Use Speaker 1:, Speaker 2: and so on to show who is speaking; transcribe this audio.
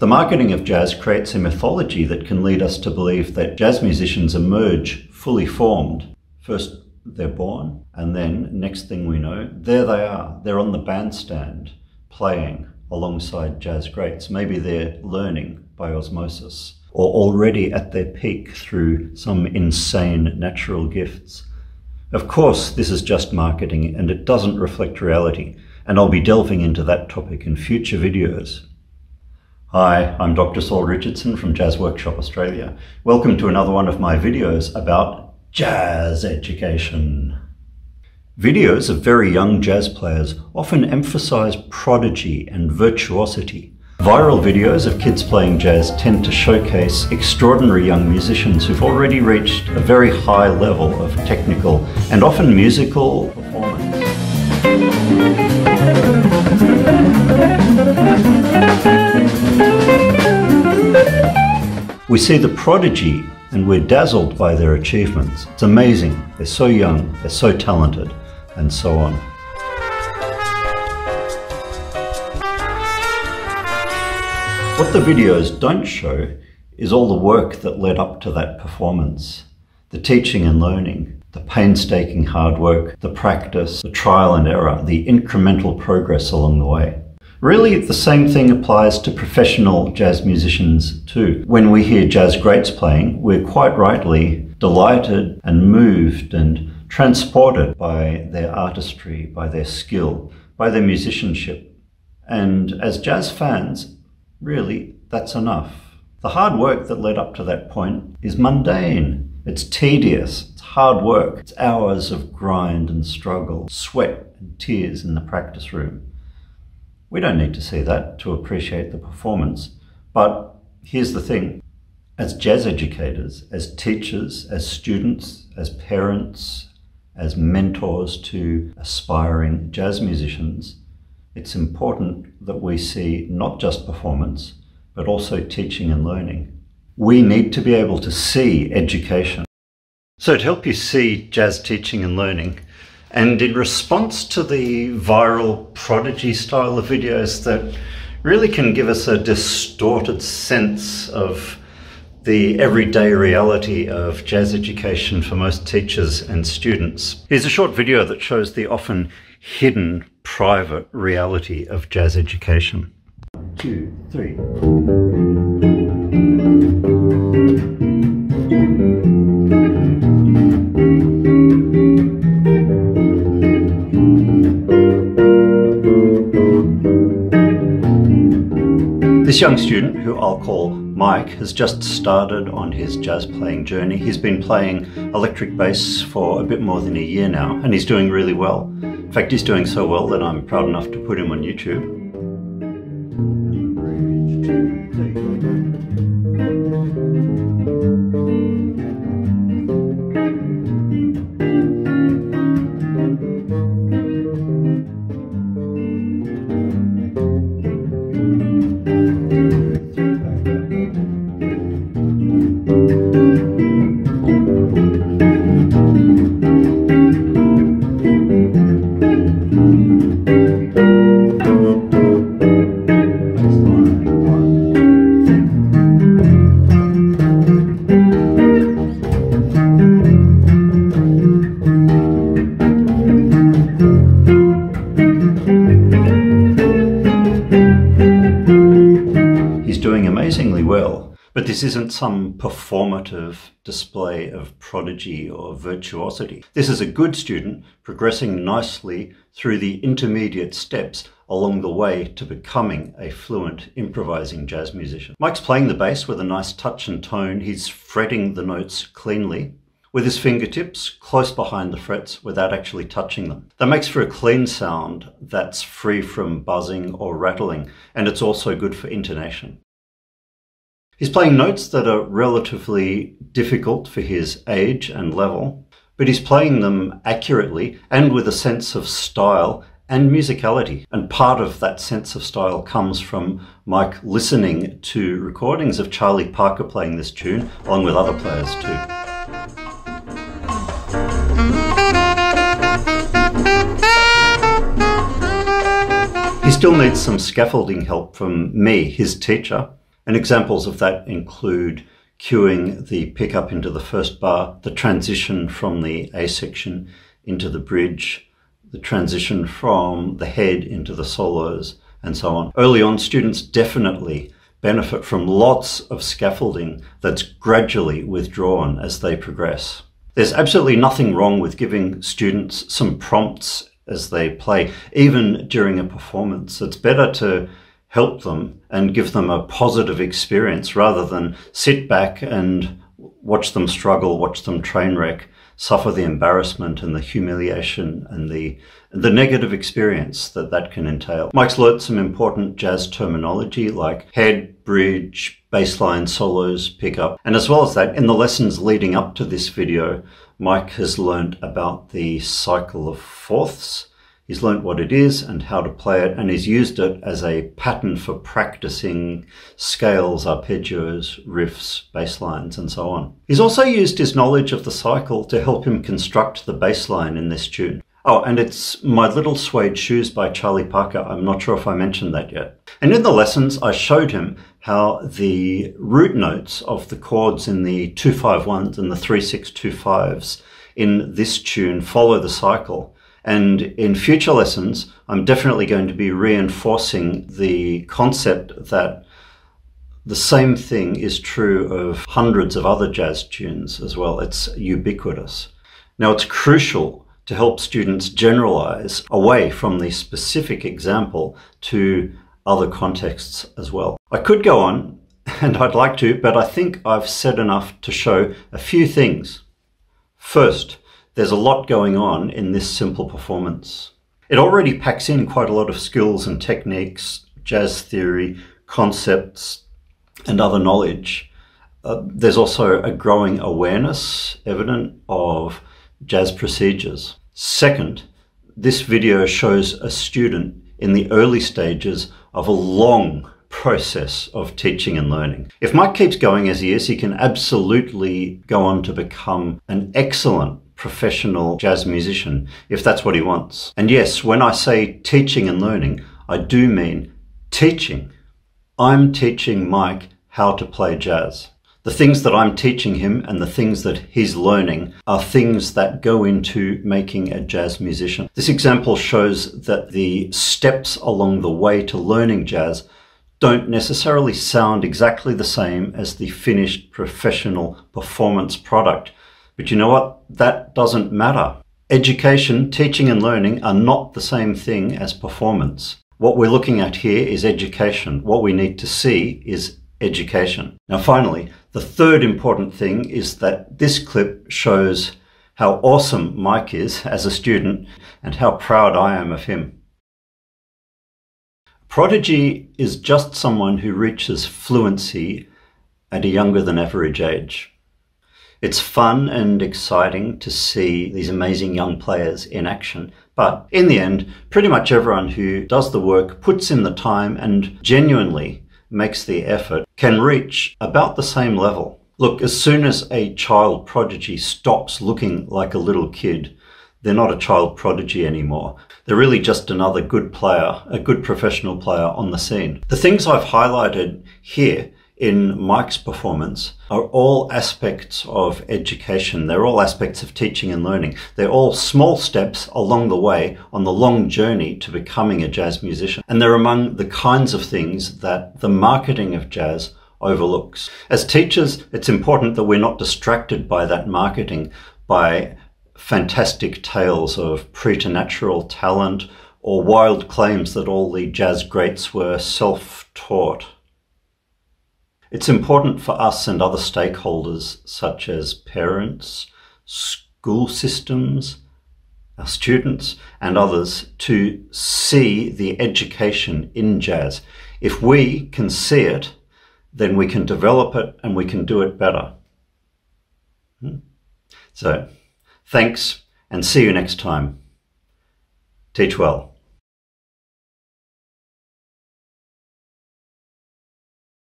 Speaker 1: The marketing of jazz creates a mythology that can lead us to believe that jazz musicians emerge fully formed. First, they're born, and then, next thing we know, there they are. They're on the bandstand playing alongside jazz greats. Maybe they're learning by osmosis or already at their peak through some insane natural gifts. Of course, this is just marketing and it doesn't reflect reality, and I'll be delving into that topic in future videos. Hi, I'm Dr. Saul Richardson from Jazz Workshop Australia. Welcome to another one of my videos about jazz education. Videos of very young jazz players often emphasize prodigy and virtuosity. Viral videos of kids playing jazz tend to showcase extraordinary young musicians who've already reached a very high level of technical and often musical performance. We see the prodigy and we're dazzled by their achievements. It's amazing. They're so young, they're so talented, and so on. What the videos don't show is all the work that led up to that performance. The teaching and learning, the painstaking hard work, the practice, the trial and error, the incremental progress along the way. Really, the same thing applies to professional jazz musicians too. When we hear jazz greats playing, we're quite rightly delighted and moved and transported by their artistry, by their skill, by their musicianship. And as jazz fans, really, that's enough. The hard work that led up to that point is mundane. It's tedious, it's hard work, it's hours of grind and struggle, sweat and tears in the practice room. We don't need to see that to appreciate the performance. But here's the thing as jazz educators, as teachers, as students, as parents, as mentors to aspiring jazz musicians, it's important that we see not just performance, but also teaching and learning. We need to be able to see education. So, to help you see jazz teaching and learning, and in response to the viral prodigy style of videos that really can give us a distorted sense of the everyday reality of jazz education for most teachers and students. Here's a short video that shows the often hidden private reality of jazz education. One, two, three. This young student, who I'll call Mike, has just started on his jazz playing journey. He's been playing electric bass for a bit more than a year now, and he's doing really well. In fact, he's doing so well that I'm proud enough to put him on YouTube. Amazingly well. But this isn't some performative display of prodigy or virtuosity. This is a good student progressing nicely through the intermediate steps along the way to becoming a fluent improvising jazz musician. Mike's playing the bass with a nice touch and tone. He's fretting the notes cleanly with his fingertips close behind the frets without actually touching them. That makes for a clean sound that's free from buzzing or rattling, and it's also good for intonation. He's playing notes that are relatively difficult for his age and level, but he's playing them accurately and with a sense of style and musicality. And part of that sense of style comes from Mike listening to recordings of Charlie Parker playing this tune, along with other players too. He still needs some scaffolding help from me, his teacher, And examples of that include cueing the pickup into the first bar, the transition from the A section into the bridge, the transition from the head into the solos, and so on. Early on, students definitely benefit from lots of scaffolding that's gradually withdrawn as they progress. There's absolutely nothing wrong with giving students some prompts as they play, even during a performance. It's better to help them and give them a positive experience rather than sit back and watch them struggle, watch them train wreck, suffer the embarrassment and the humiliation and the the negative experience that that can entail. Mike's learnt some important jazz terminology like head, bridge, bassline, solos, pickup. And as well as that, in the lessons leading up to this video, Mike has learnt about the cycle of fourths, He's learnt what it is and how to play it, and he's used it as a pattern for practicing scales, arpeggios, riffs, bass lines, and so on. He's also used his knowledge of the cycle to help him construct the bass line in this tune. Oh, and it's My Little Suede Shoes by Charlie Parker. I'm not sure if I mentioned that yet. And in the lessons, I showed him how the root notes of the chords in the 251s and the 3625s in this tune follow the cycle. And in future lessons, I'm definitely going to be reinforcing the concept that the same thing is true of hundreds of other jazz tunes as well. It's ubiquitous. Now, it's crucial to help students generalize away from the specific example to other contexts as well. I could go on, and I'd like to, but I think I've said enough to show a few things. First, there's a lot going on in this simple performance. It already packs in quite a lot of skills and techniques, jazz theory, concepts, and other knowledge. Uh, there's also a growing awareness evident of jazz procedures. Second, this video shows a student in the early stages of a long process of teaching and learning. If Mike keeps going as he is, he can absolutely go on to become an excellent professional jazz musician if that's what he wants. And yes, when I say teaching and learning, I do mean teaching. I'm teaching Mike how to play jazz. The things that I'm teaching him and the things that he's learning are things that go into making a jazz musician. This example shows that the steps along the way to learning jazz don't necessarily sound exactly the same as the finished professional performance product. But you know what? That doesn't matter. Education, teaching and learning are not the same thing as performance. What we're looking at here is education. What we need to see is education. Now finally, the third important thing is that this clip shows how awesome Mike is as a student and how proud I am of him. Prodigy is just someone who reaches fluency at a younger than average age. It's fun and exciting to see these amazing young players in action. But in the end, pretty much everyone who does the work, puts in the time, and genuinely makes the effort can reach about the same level. Look, as soon as a child prodigy stops looking like a little kid, they're not a child prodigy anymore. They're really just another good player, a good professional player on the scene. The things I've highlighted here in Mike's performance are all aspects of education. They're all aspects of teaching and learning. They're all small steps along the way on the long journey to becoming a jazz musician. And they're among the kinds of things that the marketing of jazz overlooks. As teachers, it's important that we're not distracted by that marketing, by fantastic tales of preternatural talent or wild claims that all the jazz greats were self-taught. It's important for us and other stakeholders, such as parents, school systems, our students, and others, to see the education in jazz. If we can see it, then we can develop it and we can do it better. Hmm? So, thanks and see you next time. Teach well.